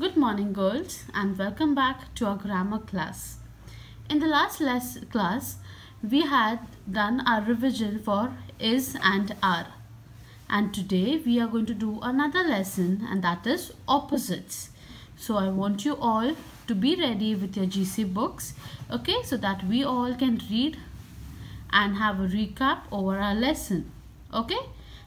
Good morning girls and welcome back to our grammar class. In the last class, we had done our revision for is and are. And today we are going to do another lesson and that is opposites. So I want you all to be ready with your GC books, okay, so that we all can read and have a recap over our lesson, okay.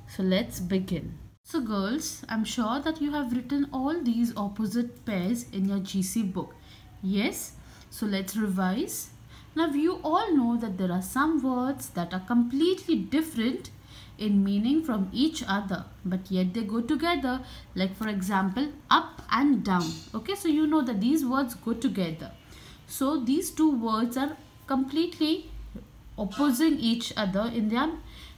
So let's begin. So girls, I'm sure that you have written all these opposite pairs in your GC book. Yes? So let's revise. Now you all know that there are some words that are completely different in meaning from each other but yet they go together like for example up and down okay so you know that these words go together so these two words are completely opposing each other in their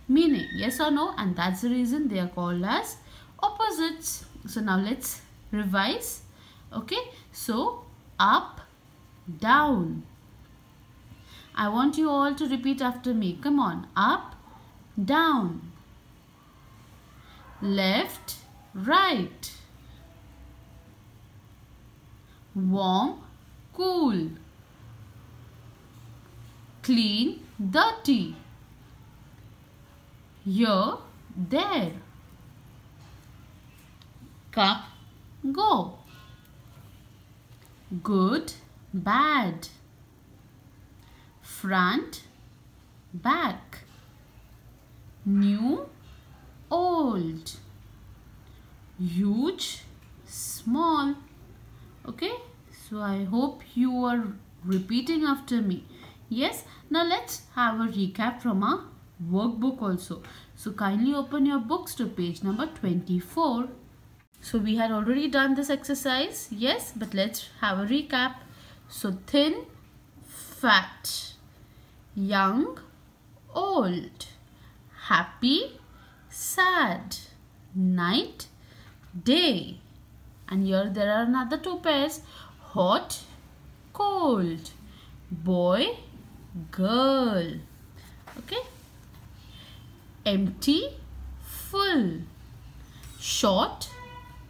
meaning yes or no and that's the reason they are called as opposites. So now let's revise. Okay so up down. I want you all to repeat after me. Come on up down. Left right. Warm cool. Clean dirty here, there. Come, go. Good, bad. Front, back. New, old. Huge, small. Okay, so I hope you are repeating after me. Yes, now let's have a recap from our workbook also. So kindly open your books to page number 24. So we had already done this exercise. Yes, but let's have a recap. So thin, fat, young, old, happy, sad, night, day. And here there are another two pairs. Hot, cold, boy, girl. Okay empty, full, short,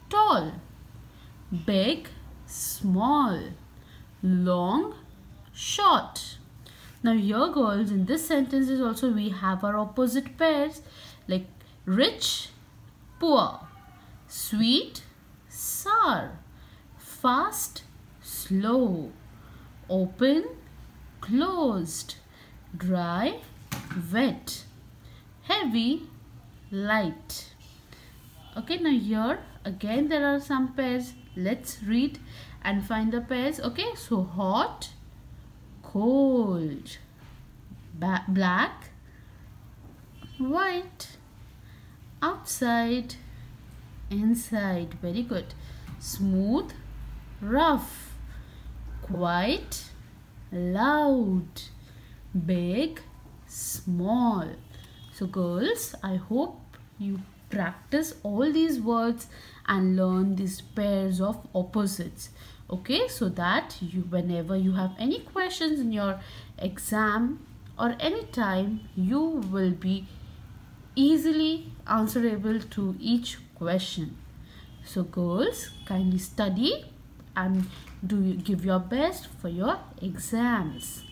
tall, big, small, long, short. Now here girls in this sentences also we have our opposite pairs like rich, poor, sweet, sour, fast, slow, open, closed, dry, wet heavy light. Okay now here again there are some pairs. Let's read and find the pairs. Okay so hot cold ba black white outside inside. Very good. Smooth rough quiet loud big small so girls, I hope you practice all these words and learn these pairs of opposites. Okay, so that you whenever you have any questions in your exam or any time, you will be easily answerable to each question. So girls, kindly study and do give your best for your exams.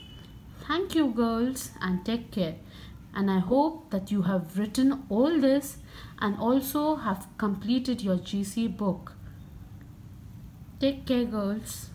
Thank you girls and take care and I hope that you have written all this and also have completed your GC book. Take care girls.